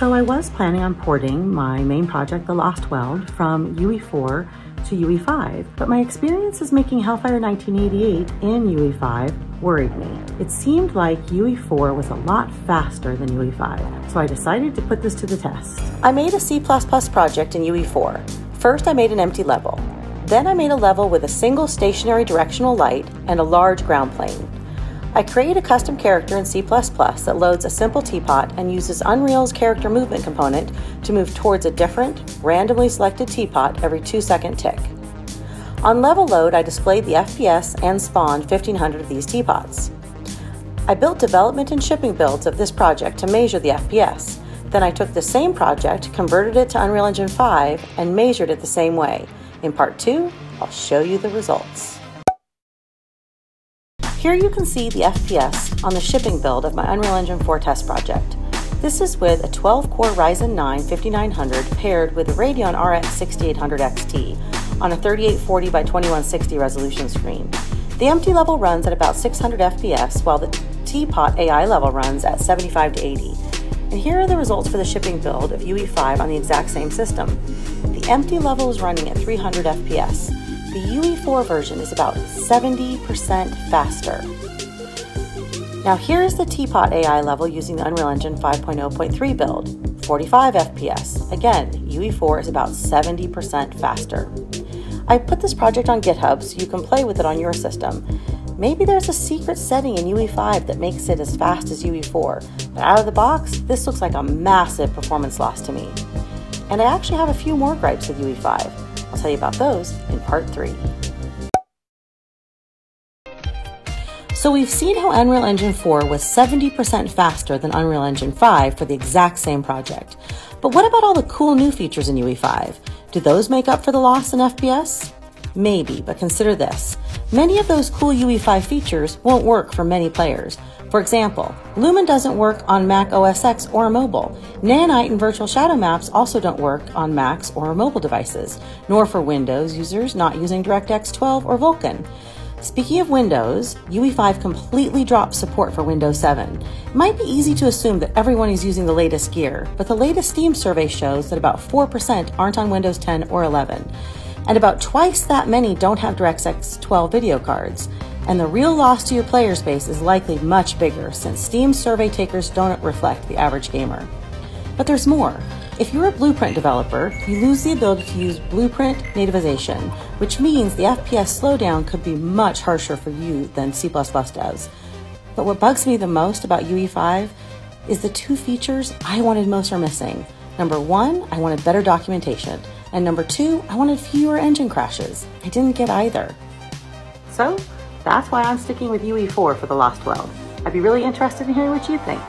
So I was planning on porting my main project, The Lost Weld, from UE4 to UE5, but my experiences making Hellfire 1988 in UE5 worried me. It seemed like UE4 was a lot faster than UE5, so I decided to put this to the test. I made a C++ project in UE4. First, I made an empty level. Then I made a level with a single stationary directional light and a large ground plane. I create a custom character in C++ that loads a simple teapot and uses Unreal's character movement component to move towards a different, randomly selected teapot every two second tick. On level load, I displayed the FPS and spawned 1500 of these teapots. I built development and shipping builds of this project to measure the FPS. Then I took the same project, converted it to Unreal Engine 5, and measured it the same way. In part 2, I'll show you the results. Here you can see the FPS on the shipping build of my Unreal Engine 4 test project. This is with a 12-core Ryzen 9 5900 paired with a Radeon RX 6800 XT on a 3840 by 2160 resolution screen. The empty level runs at about 600 FPS while the Teapot AI level runs at 75 to 80. And here are the results for the shipping build of UE5 on the exact same system. The empty level is running at 300 FPS, the UE4 version is about 70% faster. Now here's the Teapot AI level using the Unreal Engine 5.0.3 build, 45 FPS. Again, UE4 is about 70% faster. I put this project on GitHub so you can play with it on your system. Maybe there's a secret setting in UE5 that makes it as fast as UE4, but out of the box, this looks like a massive performance loss to me. And I actually have a few more gripes with UE5. I'll tell you about those in part three. So we've seen how Unreal Engine 4 was 70% faster than Unreal Engine 5 for the exact same project. But what about all the cool new features in UE5? Do those make up for the loss in FPS? Maybe, but consider this. Many of those cool UE5 features won't work for many players. For example, Lumen doesn't work on Mac OS X or mobile. Nanite and Virtual Shadow Maps also don't work on Macs or mobile devices, nor for Windows users not using DirectX 12 or Vulkan. Speaking of Windows, UE5 completely dropped support for Windows 7. It might be easy to assume that everyone is using the latest gear, but the latest Steam survey shows that about 4% aren't on Windows 10 or 11 and about twice that many don't have DirectX 12 video cards. And the real loss to your player space is likely much bigger since Steam survey takers don't reflect the average gamer. But there's more. If you're a Blueprint developer, you lose the ability to use Blueprint nativization, which means the FPS slowdown could be much harsher for you than C++ does. But what bugs me the most about UE5 is the two features I wanted most are missing. Number one, I wanted better documentation. And number two, I wanted fewer engine crashes. I didn't get either. So that's why I'm sticking with UE4 for the Lost Weld. I'd be really interested in hearing what you think.